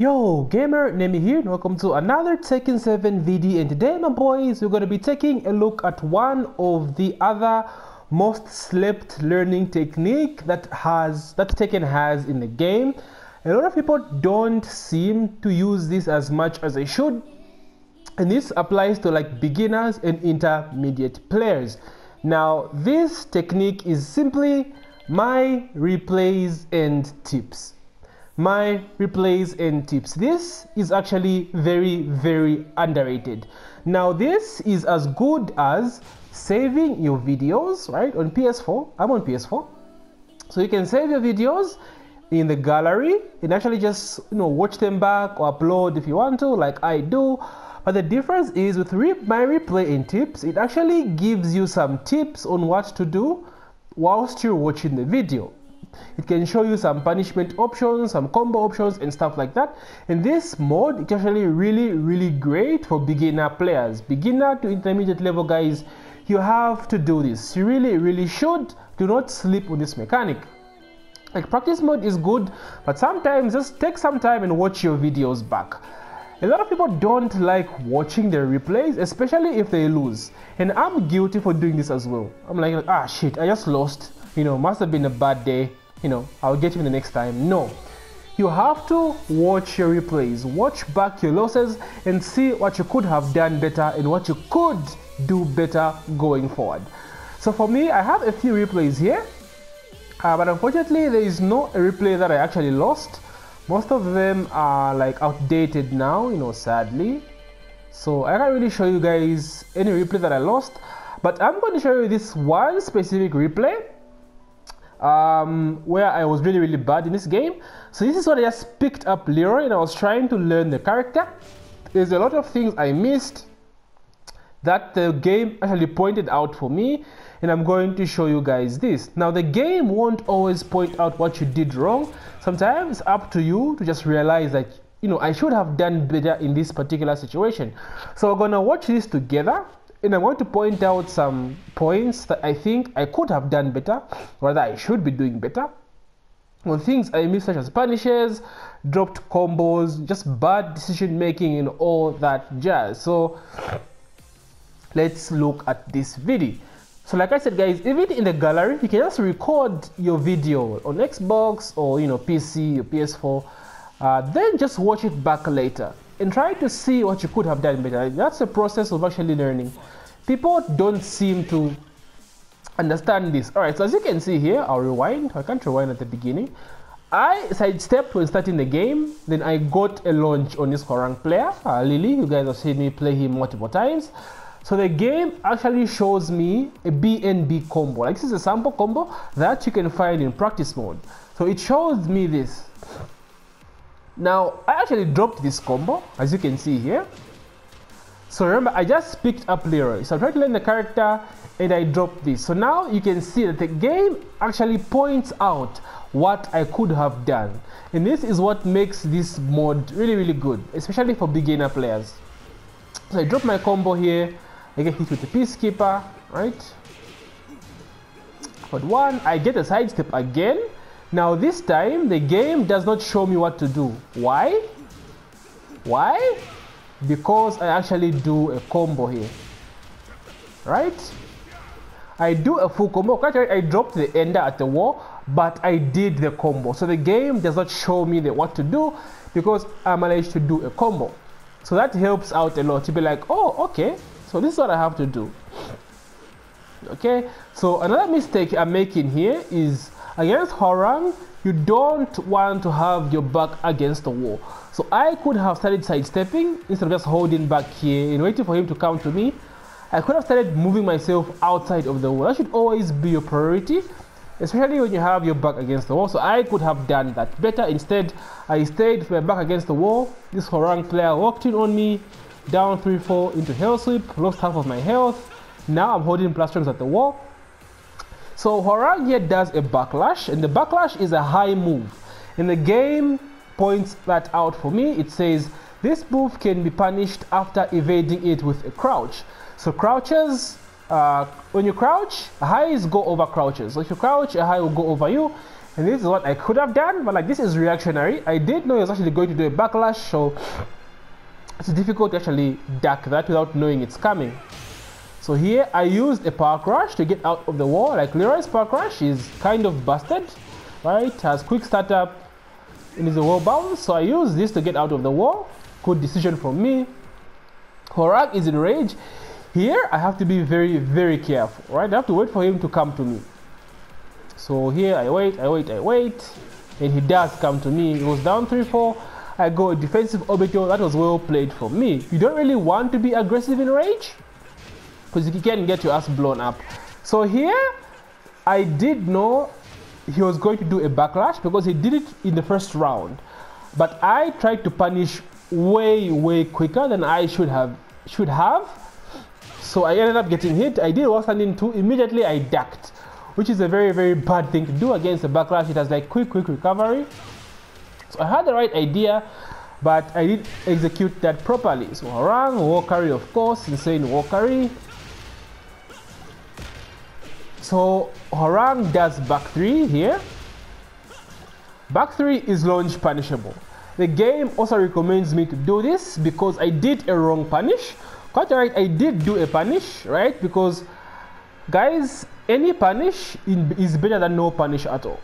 Yo, gamer, Nemy here, and welcome to another Tekken 7 video. And today, my boys, we're going to be taking a look at one of the other most slept learning technique that has that Tekken has in the game. A lot of people don't seem to use this as much as they should, and this applies to like beginners and intermediate players. Now, this technique is simply my replays and tips my replays and tips. This is actually very, very underrated. Now, this is as good as saving your videos, right? On PS4, I'm on PS4. So you can save your videos in the gallery and actually just, you know, watch them back or upload if you want to, like I do. But the difference is with my replay and tips, it actually gives you some tips on what to do whilst you're watching the video. It can show you some punishment options, some combo options, and stuff like that. In this mode, it's actually really, really great for beginner players. Beginner to intermediate level guys, you have to do this. You really, really should. Do not sleep on this mechanic. Like practice mode is good, but sometimes just take some time and watch your videos back. A lot of people don't like watching their replays, especially if they lose. And I'm guilty for doing this as well. I'm like, ah, shit, I just lost. You know, must have been a bad day you know, I'll get you the next time. No. You have to watch your replays, watch back your losses, and see what you could have done better and what you could do better going forward. So for me, I have a few replays here, uh, but unfortunately, there is no replay that I actually lost. Most of them are like outdated now, you know, sadly. So I can't really show you guys any replay that I lost, but I'm going to show you this one specific replay um, where I was really, really bad in this game. So this is what I just picked up Leroy and I was trying to learn the character. There's a lot of things I missed that the game actually pointed out for me and I'm going to show you guys this. Now the game won't always point out what you did wrong. Sometimes it's up to you to just realize that you know I should have done better in this particular situation. So we're gonna watch this together and I want to point out some points that I think I could have done better, or that I should be doing better. On things I missed, such as punishes, dropped combos, just bad decision making, and all that jazz. So let's look at this video. So like I said guys, even in the gallery, you can just record your video on Xbox or you know PC or PS4, uh, then just watch it back later and try to see what you could have done better. That's the process of actually learning. People don't seem to understand this. All right, so as you can see here, I'll rewind. I can't rewind at the beginning. I sidestepped when starting the game. Then I got a launch on this Hwoarang player, uh, Lily. You guys have seen me play him multiple times. So the game actually shows me a BNB combo. Like this is a sample combo that you can find in practice mode. So it shows me this. Now, I actually dropped this combo, as you can see here. So remember, I just picked up Leroy. So I tried to learn the character and I dropped this. So now you can see that the game actually points out what I could have done. And this is what makes this mod really, really good, especially for beginner players. So I drop my combo here. I get hit with the Peacekeeper, right? But one, I get a sidestep again. Now this time, the game does not show me what to do. Why? Why? Because I actually do a combo here. Right? I do a full combo. Actually, I dropped the ender at the wall, but I did the combo. So the game does not show me the, what to do because I managed to do a combo. So that helps out a lot to be like, oh, okay, so this is what I have to do. Okay, so another mistake I'm making here is Against Hwoarang, you don't want to have your back against the wall. So I could have started sidestepping instead of just holding back here and waiting for him to come to me. I could have started moving myself outside of the wall. That should always be your priority, especially when you have your back against the wall. So I could have done that better. Instead, I stayed with my back against the wall. This Hwoarang player walked in on me, down 3-4 into Hell Sweep, lost half of my health. Now I'm holding plastrums at the wall. So Hwoarang here does a backlash, and the backlash is a high move. And the game points that out for me. It says this move can be punished after evading it with a crouch. So crouches, uh, when you crouch, highs go over crouches. So if you crouch, a high will go over you. And this is what I could have done, but like this is reactionary. I did know he was actually going to do a backlash, so it's difficult to actually duck that without knowing it's coming. So here I used a power crush to get out of the wall. Like Leroy's power crush is kind of busted, right? Has quick startup and is a wall bounce. So I used this to get out of the wall. Good decision from me. Hwoarang is in rage. Here I have to be very, very careful, right? I have to wait for him to come to me. So here I wait, I wait, I wait. And he does come to me. He was down 3-4. I go defensive orbital. That was well played for me. You don't really want to be aggressive in rage because you can get your ass blown up. So here, I did know he was going to do a backlash because he did it in the first round. But I tried to punish way, way quicker than I should have should have. So I ended up getting hit. I did one standing two. Immediately I ducked, which is a very, very bad thing to do against a backlash. It has like quick, quick recovery. So I had the right idea, but I didn't execute that properly. So Hwoarang, wall carry, of course, insane wall carry. So Hwoarang does back three here. Back three is launch punishable. The game also recommends me to do this because I did a wrong punish. Quite right, I did do a punish, right? Because guys, any punish is better than no punish at all.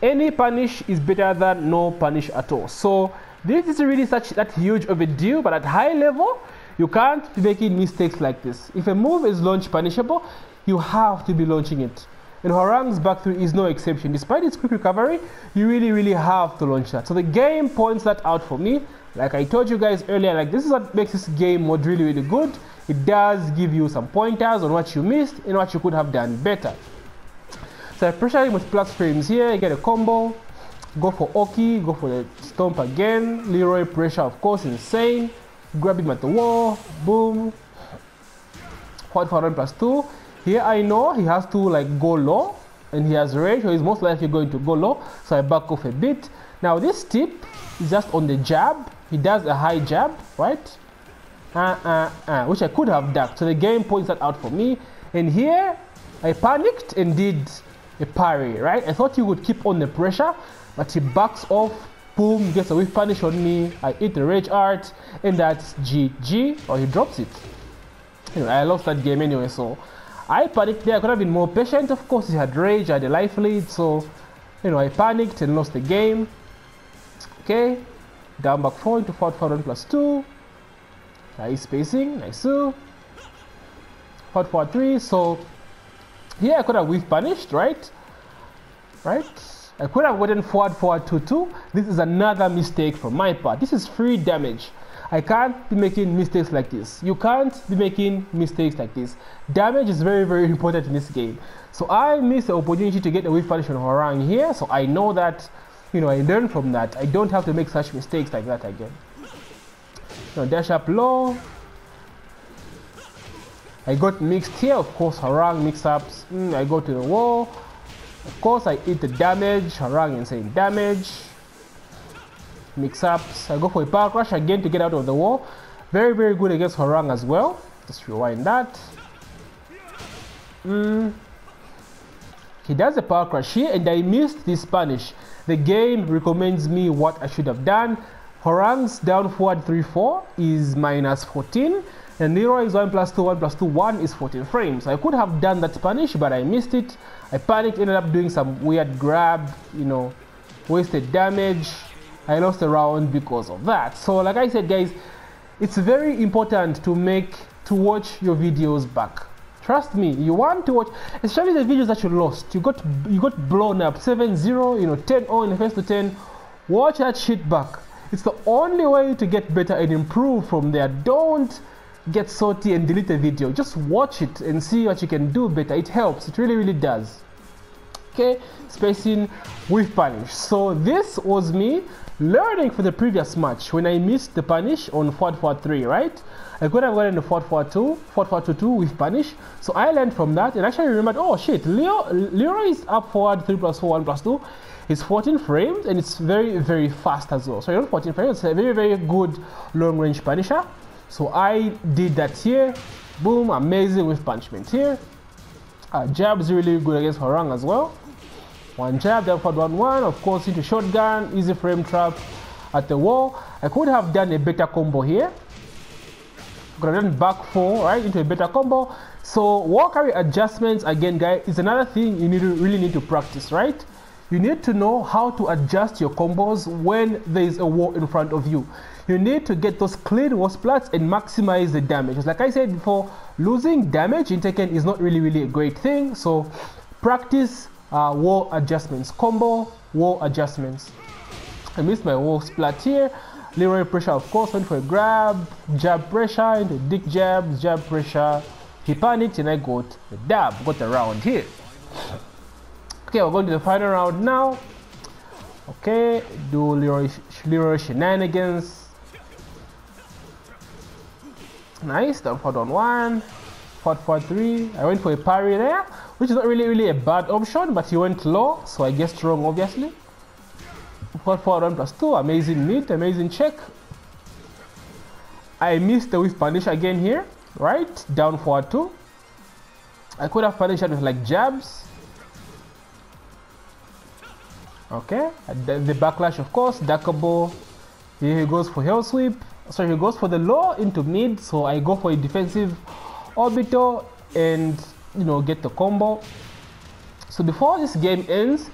Any punish is better than no punish at all. So this is really such that huge of a deal, but at high level, you can't be making mistakes like this. If a move is launch punishable, you have to be launching it. And Hwoarang's back three is no exception. Despite its quick recovery, you really, really have to launch that. So the game points that out for me. Like I told you guys earlier, like this is what makes this game mode really, really good. It does give you some pointers on what you missed and what you could have done better. So I pressure him with plus frames here, get a combo. Go for Oki, go for the stomp again. Leroy pressure, of course, insane. Grab him at the wall, boom. Forward forward plus two. Here I know he has to like go low and he has rage, so he's most likely going to go low. So I back off a bit. Now this tip is just on the jab. He does a high jab, right? Uh, uh, uh, which I could have ducked. So the game points that out for me. And here I panicked and did a parry, right? I thought he would keep on the pressure, but he backs off. Boom, gets a whiff punish on me. I eat the rage art, and that's GG, or he drops it. Anyway, I lost that game anyway, so I panicked there. I could have been more patient. Of course, he had rage. I had a life lead. So, you know, I panicked and lost the game. Okay. Down back 4 into 4 forward plus 2. Nice spacing. Nice. So, forward forward 3. So, here I could have with punished, right? Right? I could have gotten forward forward 2 2. This is another mistake from my part. This is free damage. I can't be making mistakes like this. You can't be making mistakes like this. Damage is very, very important in this game. So I missed the opportunity to get a whiff punish on Hwoarang here. So I know that, you know, I learned from that. I don't have to make such mistakes like that again. Now dash up low. I got mixed here, of course, Hwoarang mix-ups. Mm, I go to the wall. Of course, I eat the damage. Hwoarang insane damage mix-ups. I go for a power crush again to get out of the wall. Very, very good against Hwoarang as well. Just rewind that. Mm. He does a power crush here and I missed this punish. The game recommends me what I should have done. Hwoarang's down forward 3-4 is minus 14 and Leroy is 1 plus 2, 1 plus 2, 1 is 14 frames. I could have done that punish but I missed it. I panicked, ended up doing some weird grab, you know, wasted damage. I lost a round because of that. So like I said guys, it's very important to make to watch your videos back. Trust me, you want to watch, especially the videos that you lost. You got you got blown up 7-0, you know, 10-0 in the first to 10. Watch that shit back. It's the only way to get better and improve from there. Don't get salty and delete the video. Just watch it and see what you can do better. It helps. It really, really does. Okay, spacing with punish. So this was me learning for the previous match when I missed the punish on 4-4-3, right? I could have gotten the 4-4-2, 4-4-2-2 with punish. So I learned from that and actually remembered, oh shit, Leo, Leroy is up forward 3 plus 4, 1 plus 2. It's 14 frames and it's very, very fast as well. So not 14 frames, it's a very, very good long range punisher. So I did that here. Boom, amazing with punishment here. Uh, jab is really good against Hwoarang as well. One jab, down forward one one. Of course, into shotgun, easy frame trap at the wall. I could have done a better combo here. Could have done back four, right, into a better combo. So wall carry adjustments, again, guys, is another thing you need to really need to practice, right? You need to know how to adjust your combos when there is a wall in front of you. You need to get those clean wall splats and maximize the damage. Just like I said before, losing damage in Tekken is not really, really a great thing. So practice uh, wall adjustments, combo wall adjustments. I missed my wall splat here. Leroy pressure, of course, went for a grab, jab pressure into dick jab, jab pressure. He panicked and I got the dab, got around here. Okay, we're going to the final round now. Okay, do Leroy, Leroy shenanigans. Nice, down forward on one, forward for three. I went for a parry there, which is not really, really a bad option, but he went low, so I guessed wrong, obviously. Forward forward one plus two, amazing mid, amazing check. I missed the whiff punish again here, right? Down forward two. I could have punished it with like jabs. Okay, the, the backlash, of course, Dakabo. Here he goes for hell sweep. So he goes for the low into mid. So I go for a defensive orbital and you know get the combo. So before this game ends,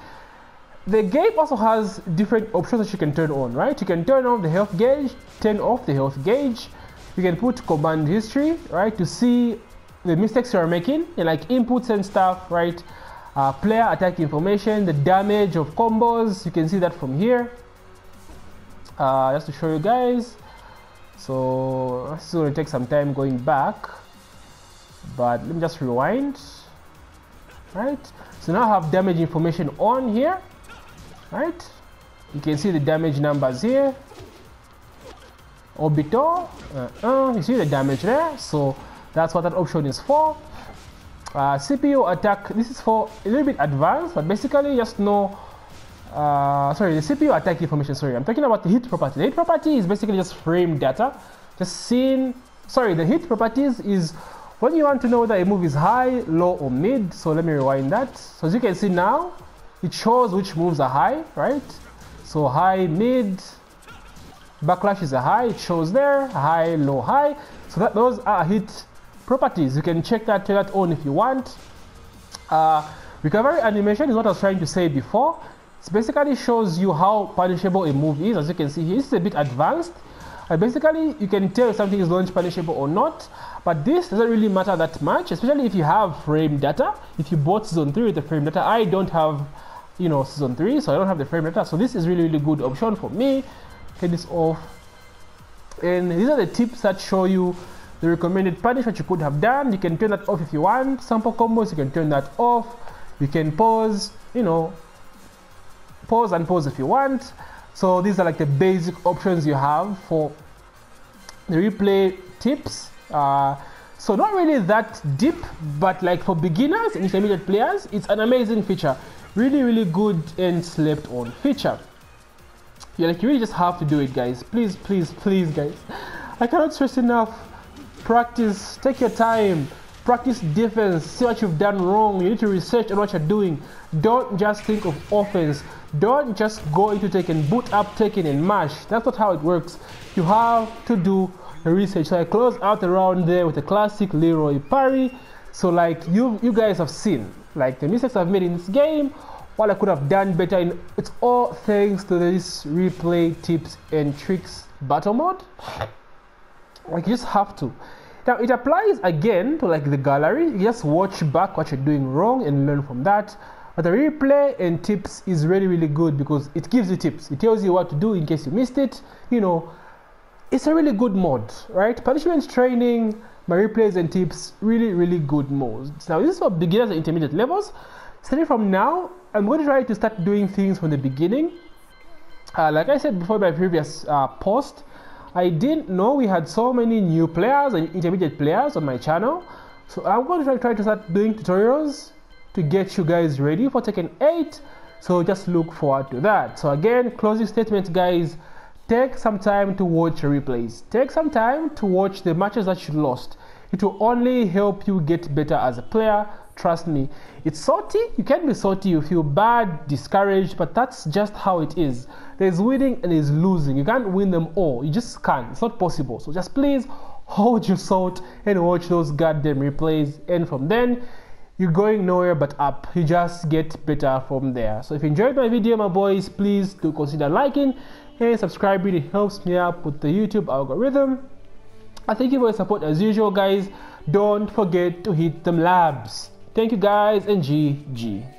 the game also has different options that you can turn on, right? You can turn on the health gauge, turn off the health gauge. You can put command history, right, to see the mistakes you are making, and like inputs and stuff, right? uh, player attack information, the damage of combos. You can see that from here. Uh, just to show you guys. So this is going to take some time going back, but let me just rewind. Right. So now I have damage information on here. Right. You can see the damage numbers here. Orbital. Uh, uh, you see the damage there. So that's what that option is for uh, CPU attack, this is for a little bit advanced, but basically just know, uh, sorry, the CPU attack information, sorry, I'm talking about the hit property. The hit property is basically just frame data, just seeing, sorry, the hit properties is when you want to know whether a move is high, low, or mid. So let me rewind that. So as you can see now, it shows which moves are high, right? So high, mid, backlash is a high, it shows there, high, low, high. So that those are hit properties. You can check that, turn that on if you want. Uh, recovery animation is what I was trying to say before. It basically shows you how punishable a move is. As you can see here, is a bit advanced. Uh, basically, you can tell if something is launch punishable or not, but this doesn't really matter that much, especially if you have frame data. If you bought Season 3 with the frame data, I don't have, you know, Season 3, so I don't have the frame data. So this is really, really good option for me. Take this off. And these are the tips that show you the recommended punishment you could have done. You can turn that off if you want. Sample combos, you can turn that off. You can pause, you know, pause and pause if you want. So these are like the basic options you have for the replay tips. Uh, so not really that deep, but like for beginners and intermediate players, it's an amazing feature. Really, really good and slept on feature. Yeah, like you really just have to do it, guys. Please, please, please, guys. I cannot stress enough practice, take your time, practice defense, see what you've done wrong. You need to research on what you're doing. Don't just think of offense. Don't just go into Tekken boot up Tekken and mash. That's not how it works. You have to do research. So I close out around there with a classic Leroy parry. So like you you guys have seen, like the mistakes I've made in this game, what I could have done better in it's all thanks to this replay tips and tricks battle mode. Like you just have to. Now it applies again to like the gallery. You just watch back what you're doing wrong and learn from that. But the replay and tips is really really good because it gives you tips. It tells you what to do in case you missed it. You know, it's a really good mod, right? Punishment training, my replays and tips, really really good mods. Now this is for beginners and intermediate levels. Starting from now, I'm going to try to start doing things from the beginning. Uh, like I said before my previous uh, post, I didn't know we had so many new players and intermediate players on my channel. So I'm going to try to start doing tutorials to get you guys ready for Tekken 8. So just look forward to that. So again, closing statement guys, take some time to watch replays. Take some time to watch the matches that you lost. It will only help you get better as a player Trust me. It's salty. You can be salty. You feel bad, discouraged, but that's just how it is. There's winning and there's losing. You can't win them all. You just can't. It's not possible. So just please hold your salt and watch those goddamn replays. And from then, you're going nowhere but up. You just get better from there. So if you enjoyed my video, my boys, please do consider liking and subscribing. It helps me out with the YouTube algorithm. I thank you for your support as usual, guys. Don't forget to hit them labs. Thank you guys and GG.